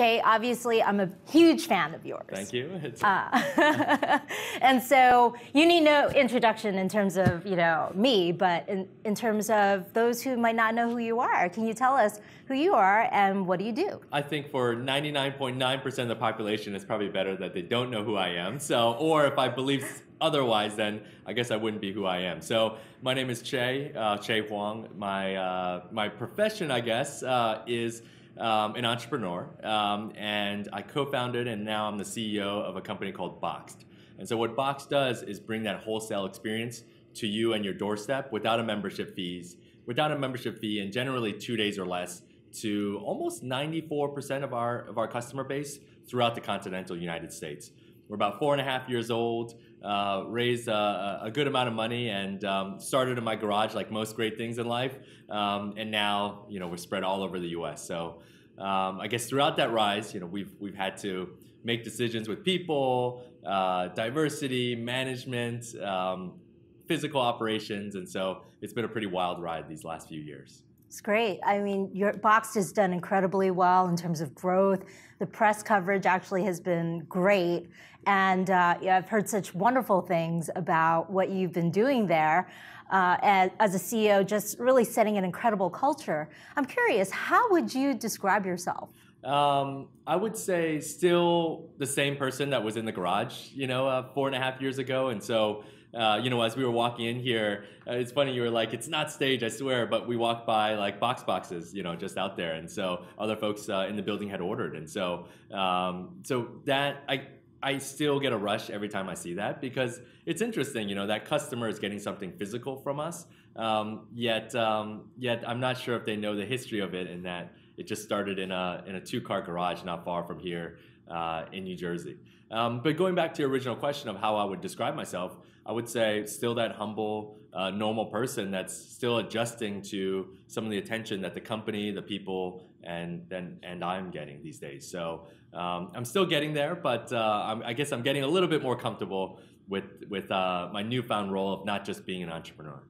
Che, obviously, I'm a huge fan of yours. Thank you. Uh, and so you need no introduction in terms of you know me, but in, in terms of those who might not know who you are, can you tell us who you are and what do you do? I think for 99.9% of the population, it's probably better that they don't know who I am. So, or if I believe otherwise, then I guess I wouldn't be who I am. So my name is Che, uh, Che Huang. My, uh, my profession, I guess, uh, is um, an entrepreneur. Um, and I co-founded and now I'm the CEO of a company called Boxed. And so what Boxed does is bring that wholesale experience to you and your doorstep without a membership fees, without a membership fee and generally two days or less to almost 94% of our, of our customer base throughout the continental United States. We're about four and a half years old, uh, raised a, a, good amount of money, and um, started in my garage like most great things in life. Um, and now, you know, we're spread all over the U.S. So um, I guess throughout that rise, you know, we've we've had to make decisions with people, uh, diversity, management, um, physical operations, and so it's been a pretty wild ride these last few years. It's great. I mean, your Boxed has done incredibly well in terms of growth. The press coverage actually has been great. And uh, yeah, I've heard such wonderful things about what you've been doing there uh, as, as, a CEO, just really setting an incredible culture. I'm curious, how would you describe yourself? Um, I would say still the same person that was in the garage, you know, uh, four and a half years ago. And so uh, you know, as we were walking in here, uh, it's funny, you were like, it's not stage, I swear, but we walked by like box boxes, you know, just out there. And so other folks uh, in the building had ordered. And so, um, so that, I, I still get a rush every time I see that because it's interesting, you know, that customer is getting something physical from us. Um, yet, um, yet I'm not sure if they know the history of it and that it just started in a, in a two car garage not far from here uh, in New Jersey. Um, but going back to your original question of how I would describe myself, I would say still that humble, uh, normal person that's still adjusting to some of the attention that the company, the people, and and, and I'm getting these days. So um, I'm still getting there, but uh, i guess I'm getting a little bit more comfortable with with uh, my newfound role of not just being an entrepreneur.